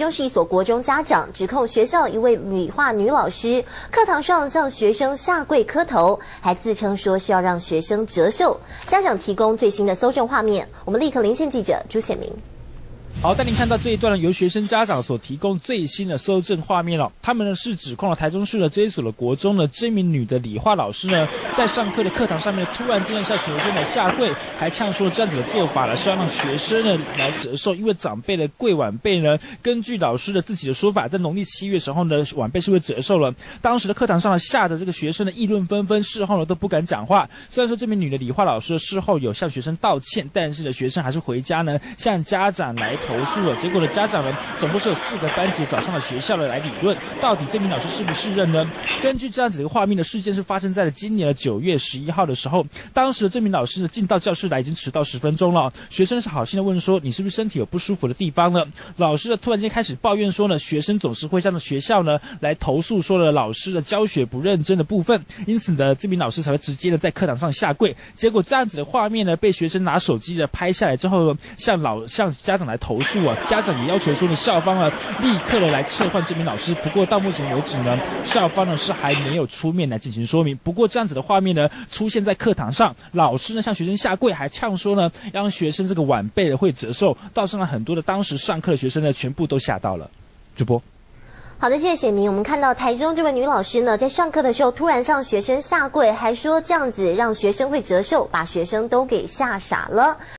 就是一所国中家长指控学校一位理化女老师课堂上向学生下跪磕头，还自称说是要让学生折寿。家长提供最新的搜证画面，我们立刻连线记者朱显明。好，带您看到这一段呢，由学生家长所提供最新的搜证画面了。他们呢是指控了台中市的这一所的国中的这名女的理化老师呢，在上课的课堂上面突然间向学生来下跪，还呛说这样子的做法呢是要让学生呢来折寿，因为长辈的跪晚辈呢，根据老师的自己的说法，在农历七月时候呢，晚辈是会折寿了。当时的课堂上，吓得这个学生呢议论纷纷，事后呢都不敢讲话。虽然说这名女的理化老师事后有向学生道歉，但是呢学生还是回家呢向家长来。投诉了，结果呢，家长们总共是有四个班级早上的学校呢来理论，到底这名老师是不是任呢？根据这样子的一个画面的事件是发生在了今年的九月十一号的时候，当时的这名老师呢进到教室来已经迟到十分钟了，学生是好心的问说你是不是身体有不舒服的地方呢？老师呢突然间开始抱怨说呢，学生总是会向学校呢来投诉说了老师的教学不认真的部分，因此呢这名老师才会直接的在课堂上下跪。结果这样子的画面呢被学生拿手机的拍下来之后，向老向家长来投。投诉啊！家长也要求说呢，校方呢立刻的来撤换这名老师。不过到目前为止呢，校方呢是还没有出面来进行说明。不过这样子的画面呢出现在课堂上，老师呢向学生下跪，还呛说呢让学生这个晚辈的会折寿，造成了很多的当时上课的学生呢全部都吓到了。主播，好的，谢谢显明。我们看到台中这位女老师呢，在上课的时候突然向学生下跪，还说这样子让学生会折寿，把学生都给吓傻了。